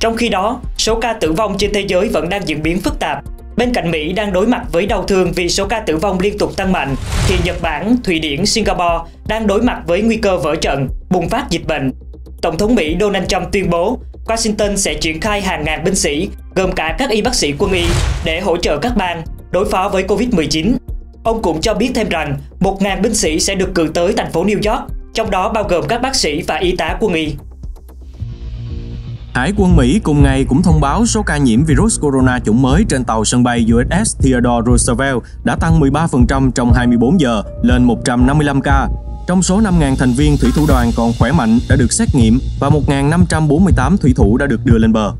Trong khi đó, số ca tử vong trên thế giới vẫn đang diễn biến phức tạp. Bên cạnh Mỹ đang đối mặt với đau thương vì số ca tử vong liên tục tăng mạnh, thì Nhật Bản, Thụy Điển, Singapore đang đối mặt với nguy cơ vỡ trận, bùng phát dịch bệnh. Tổng thống Mỹ Donald Trump tuyên bố Washington sẽ triển khai hàng ngàn binh sĩ, gồm cả các y bác sĩ quân y, để hỗ trợ các bang đối phó với Covid-19. Ông cũng cho biết thêm rằng 1.000 binh sĩ sẽ được cử tới thành phố New York, trong đó bao gồm các bác sĩ và y tá quân y. Hải quân Mỹ cùng ngày cũng thông báo số ca nhiễm virus corona chủng mới trên tàu sân bay USS Theodore Roosevelt đã tăng 13% trong 24 giờ, lên 155 ca. Trong số 5.000 thành viên thủy thủ đoàn còn khỏe mạnh đã được xét nghiệm và 1.548 thủy thủ đã được đưa lên bờ.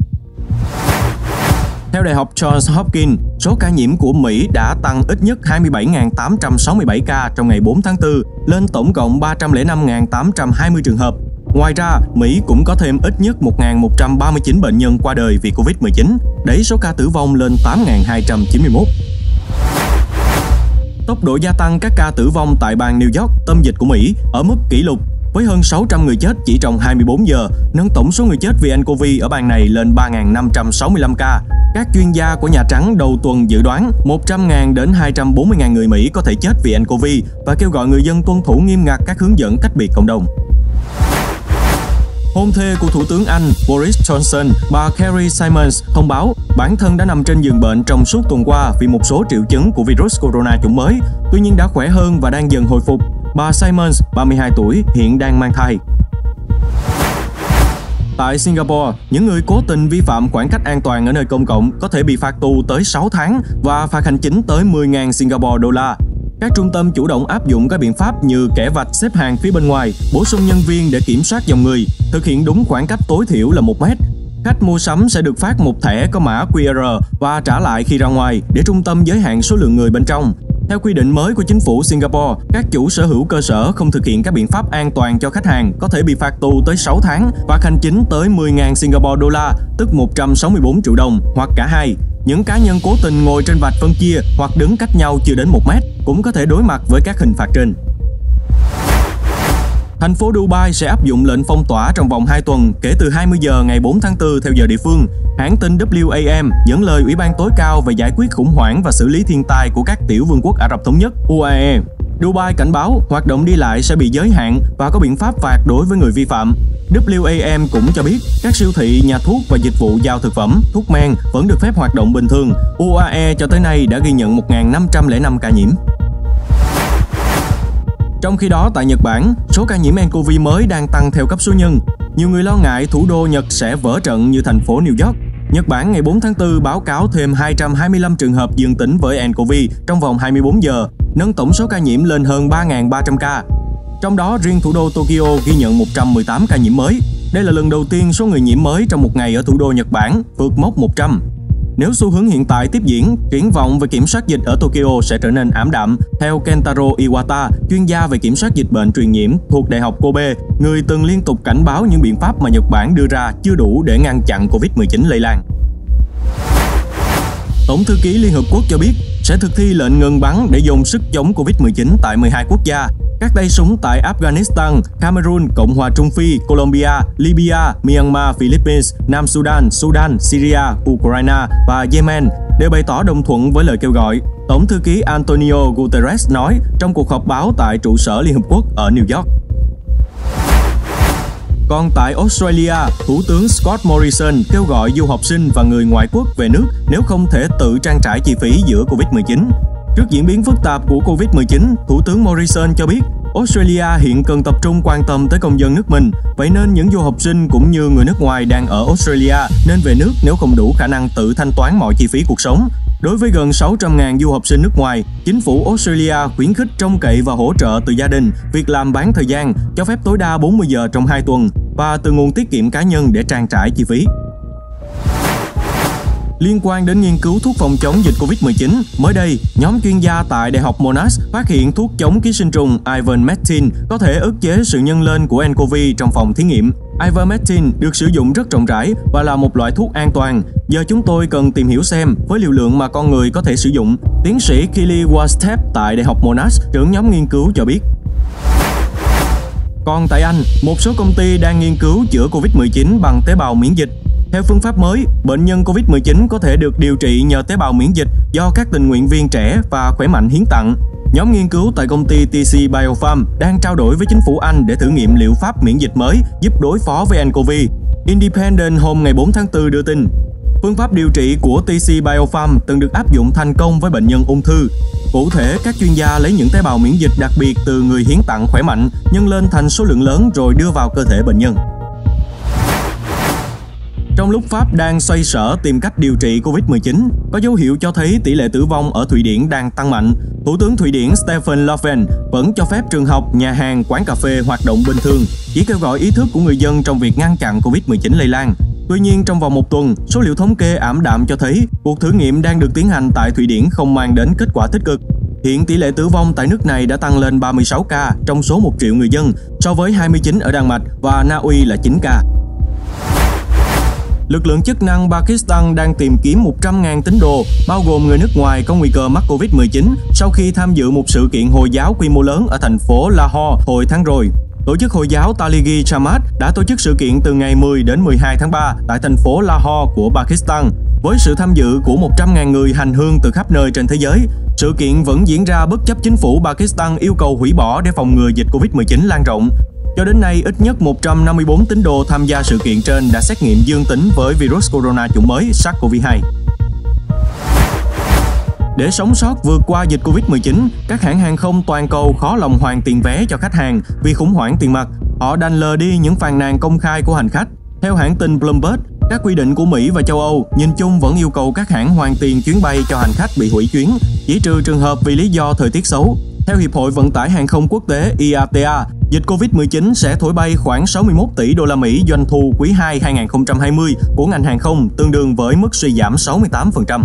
Theo Đại học Johns Hopkins, số ca nhiễm của Mỹ đã tăng ít nhất 27.867 ca trong ngày 4 tháng 4 lên tổng cộng 305.820 trường hợp. Ngoài ra, Mỹ cũng có thêm ít nhất 1.139 bệnh nhân qua đời vì Covid-19, đẩy số ca tử vong lên 8.291. Tốc độ gia tăng các ca tử vong tại bang New York, tâm dịch của Mỹ, ở mức kỷ lục với hơn 600 người chết chỉ trong 24 giờ, nâng tổng số người chết vì nCoV ở bang này lên 3.565 ca. Các chuyên gia của Nhà Trắng đầu tuần dự đoán 100.000 đến 240.000 người Mỹ có thể chết vì nCoV và kêu gọi người dân tuân thủ nghiêm ngặt các hướng dẫn cách biệt cộng đồng. Hôn thê của Thủ tướng Anh Boris Johnson, bà Carrie Simons thông báo bản thân đã nằm trên giường bệnh trong suốt tuần qua vì một số triệu chứng của virus corona chủng mới, tuy nhiên đã khỏe hơn và đang dần hồi phục. Bà Simons, 32 tuổi, hiện đang mang thai. Tại Singapore, những người cố tình vi phạm khoảng cách an toàn ở nơi công cộng có thể bị phạt tù tới 6 tháng và phạt hành chính tới 10.000 Singapore đô la. Các trung tâm chủ động áp dụng các biện pháp như kẻ vạch xếp hàng phía bên ngoài, bổ sung nhân viên để kiểm soát dòng người, thực hiện đúng khoảng cách tối thiểu là 1 mét. Khách mua sắm sẽ được phát một thẻ có mã QR và trả lại khi ra ngoài để trung tâm giới hạn số lượng người bên trong. Theo quy định mới của chính phủ Singapore, các chủ sở hữu cơ sở không thực hiện các biện pháp an toàn cho khách hàng có thể bị phạt tù tới 6 tháng, và hành chính tới 10.000 Singapore đô la, tức 164 triệu đồng, hoặc cả hai. Những cá nhân cố tình ngồi trên vạch phân chia hoặc đứng cách nhau chưa đến 1 mét cũng có thể đối mặt với các hình phạt trên. Thành phố Dubai sẽ áp dụng lệnh phong tỏa trong vòng 2 tuần kể từ 20 giờ ngày 4 tháng 4 theo giờ địa phương. Hãng tin WAM dẫn lời Ủy ban tối cao về giải quyết khủng hoảng và xử lý thiên tai của các tiểu vương quốc Ả Rập Thống Nhất UAE. Dubai cảnh báo hoạt động đi lại sẽ bị giới hạn và có biện pháp phạt đối với người vi phạm. WAM cũng cho biết các siêu thị, nhà thuốc và dịch vụ giao thực phẩm, thuốc men vẫn được phép hoạt động bình thường. UAE cho tới nay đã ghi nhận 1.505 ca nhiễm. Trong khi đó, tại Nhật Bản, số ca nhiễm nCoV mới đang tăng theo cấp số nhân. Nhiều người lo ngại thủ đô Nhật sẽ vỡ trận như thành phố New York. Nhật Bản ngày 4 tháng 4 báo cáo thêm 225 trường hợp dương tính với nCoV trong vòng 24 giờ, nâng tổng số ca nhiễm lên hơn 3.300 ca. Trong đó, riêng thủ đô Tokyo ghi nhận 118 ca nhiễm mới. Đây là lần đầu tiên số người nhiễm mới trong một ngày ở thủ đô Nhật Bản vượt mốc 100. Nếu xu hướng hiện tại tiếp diễn, triển vọng về kiểm soát dịch ở Tokyo sẽ trở nên ảm đạm. Theo Kentaro Iwata, chuyên gia về kiểm soát dịch bệnh truyền nhiễm thuộc Đại học Kobe, người từng liên tục cảnh báo những biện pháp mà Nhật Bản đưa ra chưa đủ để ngăn chặn Covid-19 lây lan. Tổng thư ký Liên Hợp Quốc cho biết sẽ thực thi lệnh ngừng bắn để dồn sức chống Covid-19 tại 12 quốc gia. Các tay súng tại Afghanistan, Cameroon, Cộng hòa Trung Phi, Colombia, Libya, Myanmar, Philippines, Nam Sudan, Sudan, Syria, Ukraine và Yemen đều bày tỏ đồng thuận với lời kêu gọi. Tổng thư ký Antonio Guterres nói trong cuộc họp báo tại trụ sở Liên Hợp Quốc ở New York. Còn tại Australia, Thủ tướng Scott Morrison kêu gọi du học sinh và người ngoại quốc về nước nếu không thể tự trang trải chi phí giữa Covid-19. Trước diễn biến phức tạp của Covid-19, Thủ tướng Morrison cho biết Australia hiện cần tập trung quan tâm tới công dân nước mình, vậy nên những du học sinh cũng như người nước ngoài đang ở Australia nên về nước nếu không đủ khả năng tự thanh toán mọi chi phí cuộc sống. Đối với gần 600.000 du học sinh nước ngoài, chính phủ Australia khuyến khích trông cậy và hỗ trợ từ gia đình, việc làm bán thời gian, cho phép tối đa 40 giờ trong 2 tuần và từ nguồn tiết kiệm cá nhân để trang trải chi phí. Liên quan đến nghiên cứu thuốc phòng chống dịch Covid-19, mới đây, nhóm chuyên gia tại Đại học Monash phát hiện thuốc chống ký sinh trùng ivermectin có thể ức chế sự nhân lên của nCoV trong phòng thí nghiệm. Ivermectin được sử dụng rất rộng rãi và là một loại thuốc an toàn. Giờ chúng tôi cần tìm hiểu xem với liều lượng mà con người có thể sử dụng. Tiến sĩ Kili Wastep tại Đại học Monash, trưởng nhóm nghiên cứu cho biết. Còn tại Anh, một số công ty đang nghiên cứu chữa Covid-19 bằng tế bào miễn dịch. Theo phương pháp mới, bệnh nhân Covid-19 có thể được điều trị nhờ tế bào miễn dịch do các tình nguyện viên trẻ và khỏe mạnh hiến tặng. Nhóm nghiên cứu tại công ty TC Biofarm đang trao đổi với chính phủ Anh để thử nghiệm liệu pháp miễn dịch mới giúp đối phó với nCoV. Independent hôm ngày 4 tháng 4 đưa tin, phương pháp điều trị của TC Biofarm từng được áp dụng thành công với bệnh nhân ung thư. Cụ thể, các chuyên gia lấy những tế bào miễn dịch đặc biệt từ người hiến tặng khỏe mạnh, nhân lên thành số lượng lớn rồi đưa vào cơ thể bệnh nhân. Trong lúc Pháp đang xoay sở tìm cách điều trị Covid-19, có dấu hiệu cho thấy tỷ lệ tử vong ở Thụy Điển đang tăng mạnh. Thủ tướng Thụy Điển Stefan Löfven vẫn cho phép trường học, nhà hàng, quán cà phê hoạt động bình thường, chỉ kêu gọi ý thức của người dân trong việc ngăn chặn Covid-19 lây lan. Tuy nhiên, trong vòng một tuần, số liệu thống kê ảm đạm cho thấy cuộc thử nghiệm đang được tiến hành tại Thụy Điển không mang đến kết quả tích cực. Hiện tỷ lệ tử vong tại nước này đã tăng lên 36 ca trong số 1 triệu người dân, so với 29 ở Đan Mạch và Na Uy là 9 ca. Lực lượng chức năng Pakistan đang tìm kiếm 100.000 tín đồ, bao gồm người nước ngoài có nguy cơ mắc Covid-19 sau khi tham dự một sự kiện Hồi giáo quy mô lớn ở thành phố Lahore hồi tháng rồi. Tổ chức Hồi giáo Talighi Jamaat đã tổ chức sự kiện từ ngày 10 đến 12 tháng 3 tại thành phố Lahore của Pakistan. Với sự tham dự của 100.000 người hành hương từ khắp nơi trên thế giới, sự kiện vẫn diễn ra bất chấp chính phủ Pakistan yêu cầu hủy bỏ để phòng ngừa dịch Covid-19 lan rộng. Cho đến nay, ít nhất 154 tín đồ tham gia sự kiện trên đã xét nghiệm dương tính với virus corona chủng mới SARS-CoV-2. Để sống sót vượt qua dịch Covid-19, các hãng hàng không toàn cầu khó lòng hoàn tiền vé cho khách hàng vì khủng hoảng tiền mặt. Họ đành lờ đi những phàn nàn công khai của hành khách. Theo hãng tin Bloomberg, các quy định của Mỹ và châu Âu nhìn chung vẫn yêu cầu các hãng hoàn tiền chuyến bay cho hành khách bị hủy chuyến, chỉ trừ trường hợp vì lý do thời tiết xấu. Theo Hiệp hội Vận tải Hàng không Quốc tế IATA, dịch Covid-19 sẽ thổi bay khoảng 61 tỷ đô la Mỹ doanh thu quý 2 2020 của ngành hàng không, tương đương với mức suy giảm 68%.